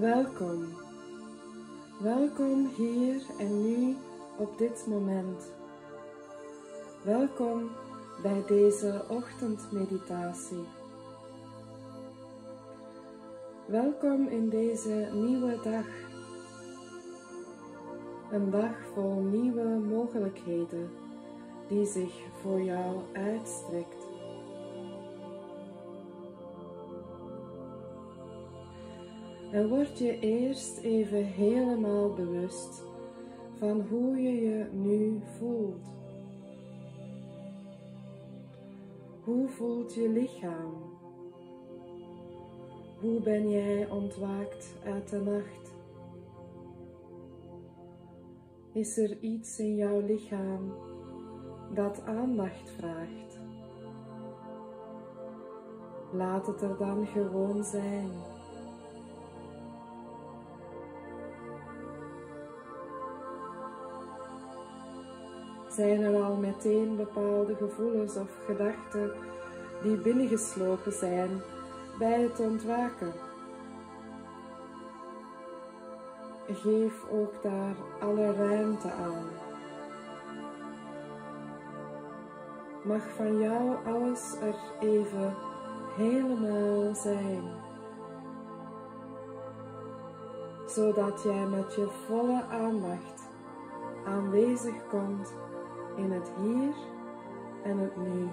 Welkom. Welkom hier en nu op dit moment. Welkom bij deze ochtendmeditatie. Welkom in deze nieuwe dag. Een dag vol nieuwe mogelijkheden die zich voor jou uitstrekt. En word je eerst even helemaal bewust van hoe je je nu voelt. Hoe voelt je lichaam? Hoe ben jij ontwaakt uit de nacht? Is er iets in jouw lichaam dat aandacht vraagt? Laat het er dan gewoon zijn. Zijn er al meteen bepaalde gevoelens of gedachten die binnengeslopen zijn bij het ontwaken? Geef ook daar alle ruimte aan. Mag van jou alles er even helemaal zijn, zodat jij met je volle aandacht aanwezig komt in het hier en het nu.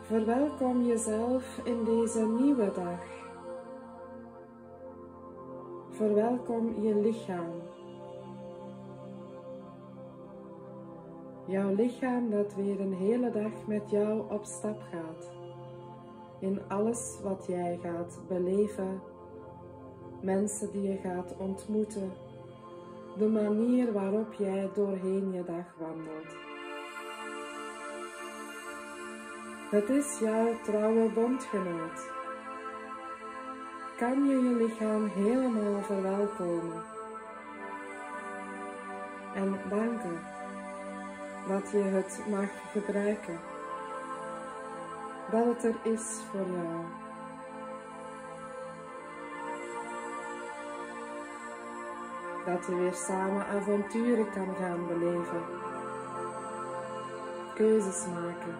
Verwelkom jezelf in deze nieuwe dag. Verwelkom je lichaam. Jouw lichaam dat weer een hele dag met jou op stap gaat. In alles wat jij gaat beleven mensen die je gaat ontmoeten, de manier waarop jij doorheen je dag wandelt. Het is jouw trouwe bondgenoot. Kan je je lichaam helemaal verwelkomen en danken dat je het mag gebruiken, dat het er is voor jou. Dat je weer samen avonturen kan gaan beleven. Keuzes maken.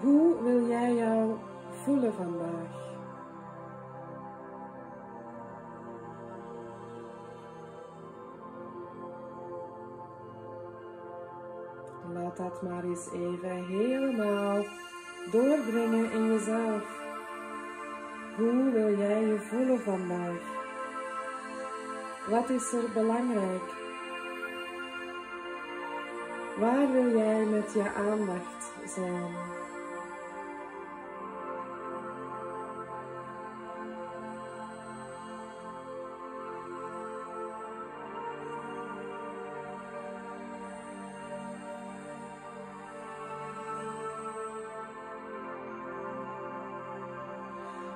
Hoe wil jij jou voelen vandaag? Laat dat maar eens even helemaal doorbrengen in jezelf. Hoe wil jij je voelen vandaag? Wat is er belangrijk? Waar wil jij met je aandacht zijn?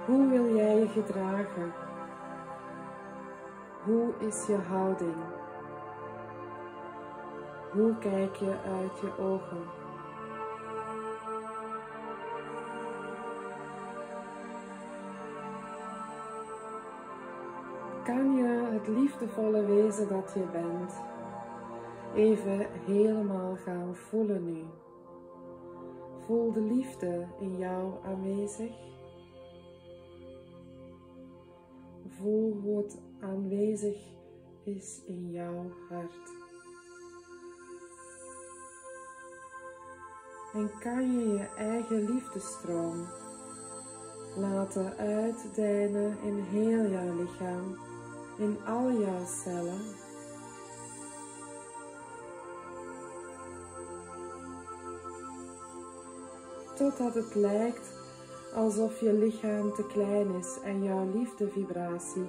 Hoe wil jij je gedragen? Hoe is je houding? Hoe kijk je uit je ogen? Kan je het liefdevolle wezen dat je bent even helemaal gaan voelen nu? Voel de liefde in jou aanwezig. Hoe het aanwezig is in jouw hart. En kan je je eigen liefdestroom laten uitdijnen in heel jouw lichaam, in al jouw cellen. Totdat het lijkt alsof je lichaam te klein is en jouw liefdevibratie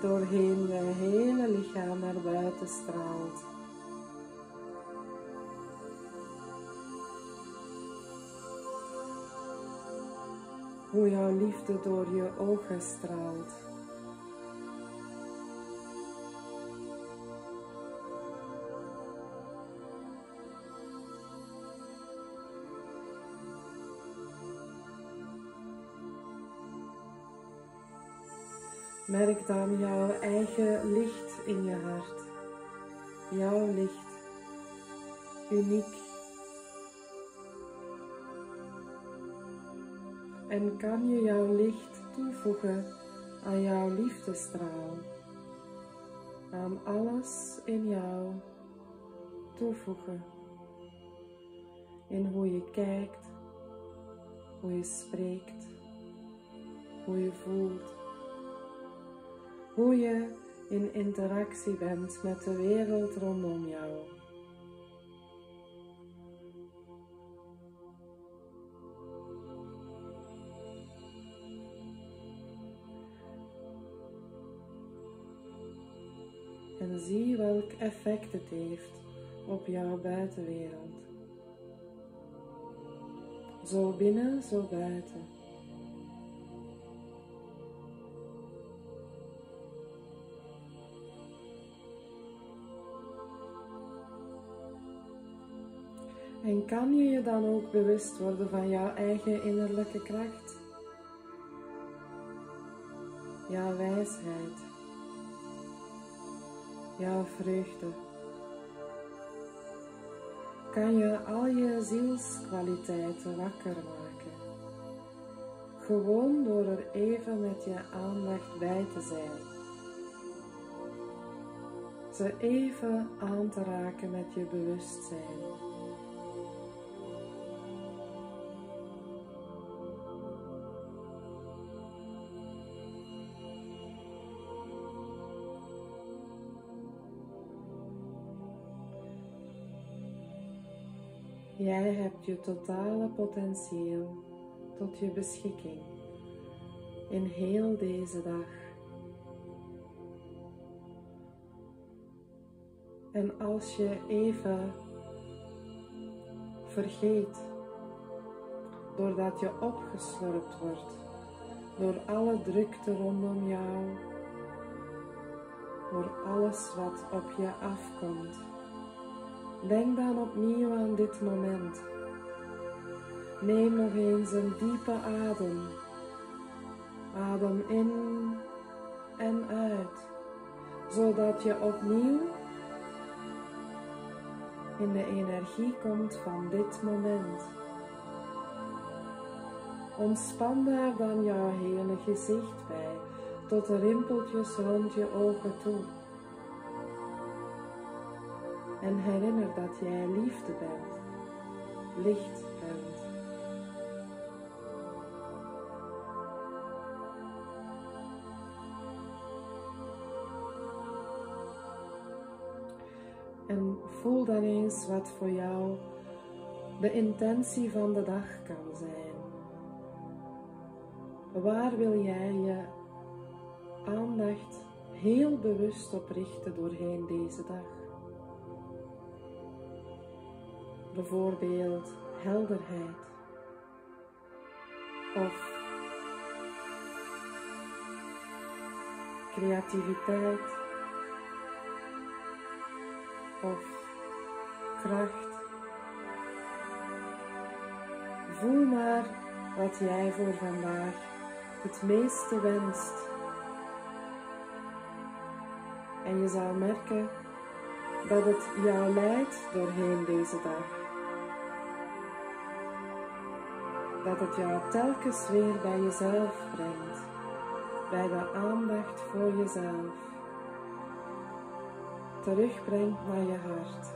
doorheen je hele lichaam naar buiten straalt. Hoe jouw liefde door je ogen straalt. Merk dan jouw eigen licht in je hart. Jouw licht. Uniek. En kan je jouw licht toevoegen aan jouw liefdestraal. Aan alles in jou toevoegen. In hoe je kijkt, hoe je spreekt, hoe je voelt hoe je in interactie bent met de wereld rondom jou. En zie welk effect het heeft op jouw buitenwereld. Zo binnen, zo buiten. En kan je je dan ook bewust worden van jouw eigen innerlijke kracht? Jouw wijsheid, jouw vreugde. Kan je al je zielskwaliteiten wakker maken? Gewoon door er even met je aandacht bij te zijn. Ze even aan te raken met je bewustzijn. Jij hebt je totale potentieel tot je beschikking in heel deze dag. En als je even vergeet, doordat je opgeslurpt wordt door alle drukte rondom jou, door alles wat op je afkomt Denk dan opnieuw aan dit moment. Neem nog eens een diepe adem. Adem in en uit, zodat je opnieuw in de energie komt van dit moment. Ontspan daar dan jouw hele gezicht bij, tot de rimpeltjes rond je ogen toe. En herinner dat jij liefde bent, licht bent. En voel dan eens wat voor jou de intentie van de dag kan zijn. Waar wil jij je aandacht heel bewust op richten doorheen deze dag? Bijvoorbeeld helderheid of creativiteit of kracht. Voel maar wat jij voor vandaag het meeste wenst. En je zal merken dat het jou leidt doorheen deze dag. Dat het jou telkens weer bij jezelf brengt, bij de aandacht voor jezelf. Terugbrengt naar je hart.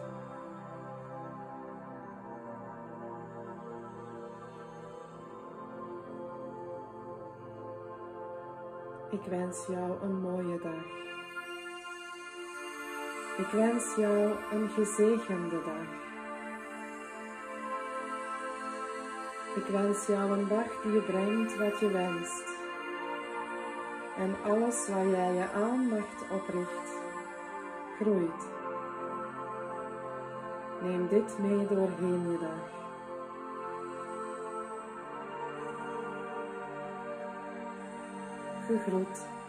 Ik wens jou een mooie dag. Ik wens jou een gezegende dag. Ik wens jou een dag die je brengt wat je wenst. En alles waar jij je aandacht op richt, groeit. Neem dit mee doorheen je dag. Gegroet.